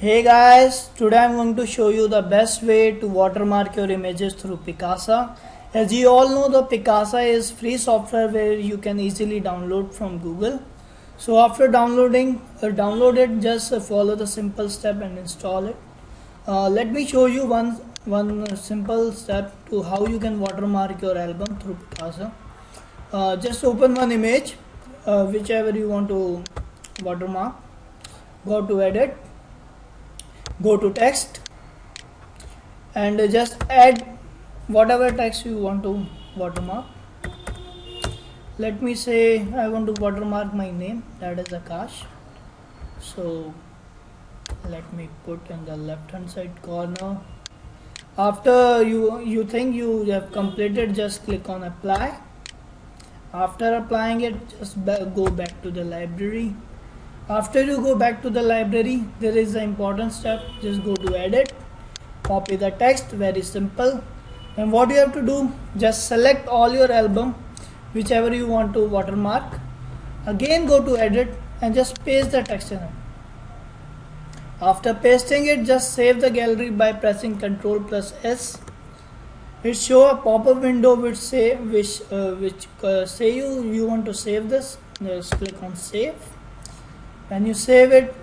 Hey guys, today I'm going to show you the best way to watermark your images through Picasa. As you all know the Picasa is free software where you can easily download from Google. So after downloading or uh, download it just uh, follow the simple step and install it. Uh, let me show you one one simple step to how you can watermark your album through Picasa. Uh, just open one image uh, whichever you want to watermark. Go to edit go to text and just add whatever text you want to watermark. Let me say I want to watermark my name that is Akash. So let me put in the left hand side corner. After you you think you have completed just click on apply. After applying it just go back to the library after you go back to the library there is an important step just go to edit copy the text. Very simple. And what you have to do just select all your album whichever you want to watermark. Again go to edit and just paste the text in it. After pasting it just save the gallery by pressing ctrl plus s. It show a pop-up window which say which uh, which uh, say you you want to save this. Just click on save when you save it?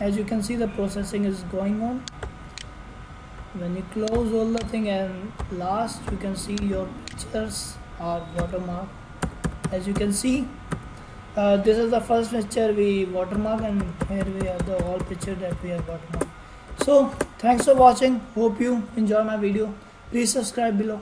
As you can see the processing is going on. When you close all the thing and last you can see your pictures are watermark as you can see uh, this is the first picture we watermark and here we have the all picture that we have watermark so thanks for watching. Hope you enjoy my video. Please subscribe below